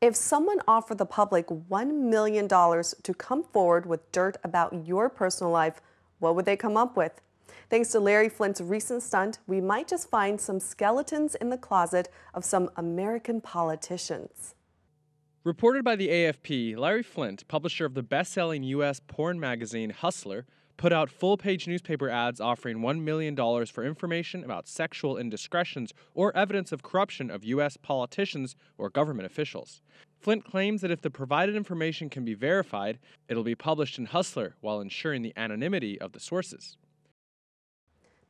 If someone offered the public $1 million to come forward with dirt about your personal life, what would they come up with? Thanks to Larry Flynt's recent stunt, we might just find some skeletons in the closet of some American politicians. Reported by the AFP, Larry Flynt, publisher of the best selling U.S. porn magazine Hustler, put out full page newspaper ads offering $1 million for information about sexual indiscretions or evidence of corruption of U.S. politicians or government officials. Flynt claims that if the provided information can be verified, it'll be published in Hustler while ensuring the anonymity of the sources.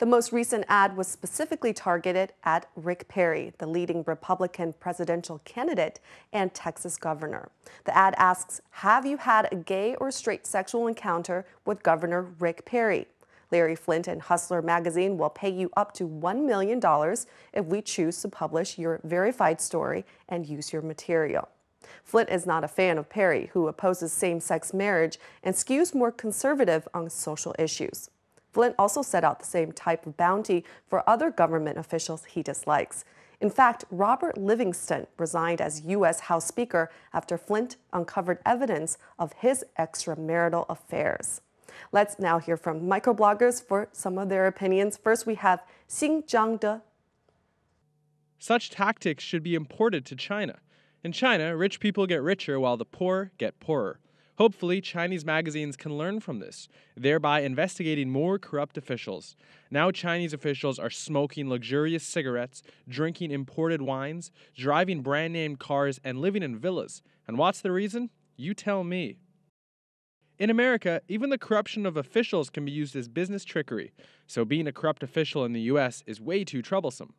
The most recent ad was specifically targeted at Rick Perry, the leading Republican presidential candidate and Texas governor. The ad asks, Have you had a gay or straight sexual encounter with Governor Rick Perry? Larry Flynt and Hustler magazine will pay you up to $1 million if we choose to publish your verified story and use your material. Flynt is not a fan of Perry, who opposes same sex marriage and skews more conservative on social issues. Flynt also set out the same type of bounty for other government officials he dislikes. In fact, Robert Livingston resigned as U.S. House Speaker after Flynt uncovered evidence of his extramarital affairs. Let's now hear from microbloggers for some of their opinions. First, we have Xing Zhangde. Such tactics should be imported to China. In China, rich people get richer while the poor get poorer. Hopefully, Chinese magazines can learn from this, thereby investigating more corrupt officials. Now, Chinese officials are smoking luxurious cigarettes, drinking imported wines, driving brand name cars, and living in villas. And what's the reason? You tell me. In America, even the corruption of officials can be used as business trickery, so being a corrupt official in the US is way too troublesome.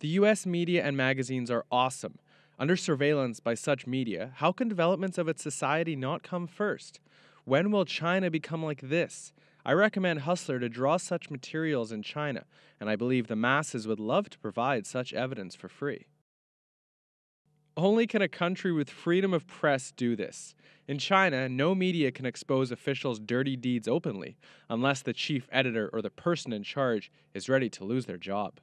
The US media and magazines are awesome. Under surveillance by such media, how can developments of its society not come first? When will China become like this? I recommend Hustler to draw such materials in China, and I believe the masses would love to provide such evidence for free. Only can a country with freedom of press do this. In China, no media can expose officials' dirty deeds openly unless the chief editor or the person in charge is ready to lose their job.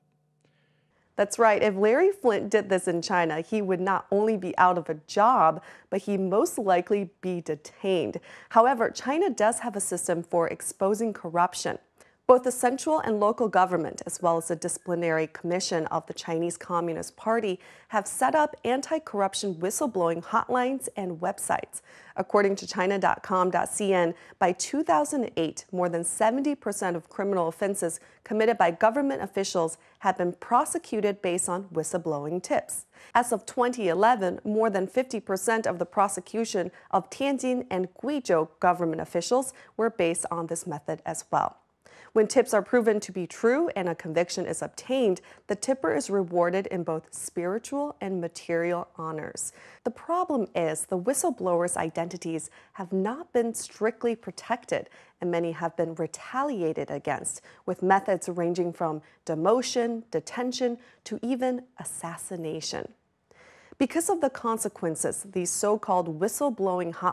That's right. If Larry Flynt did this in China, he would not only be out of a job, but he most likely be detained. However, China does have a system for exposing corruption. Both the central and local government, as well as the disciplinary commission of the Chinese Communist Party, have set up anti corruption whistleblowing hotlines and websites. According to China.com.cn, by 2008, more than 70% of criminal offenses committed by government officials had been prosecuted based on whistleblowing tips. As of 2011, more than 50% of the prosecution of Tianjin and Guizhou government officials were based on this method as well. When tips are proven to be true and a conviction is obtained, the tipper is rewarded in both spiritual and material honors. The problem is the whistleblowers' identities have not been strictly protected, and many have been retaliated against, with methods ranging from demotion, detention, to even assassination. Because of the consequences, these so called whistleblowing hot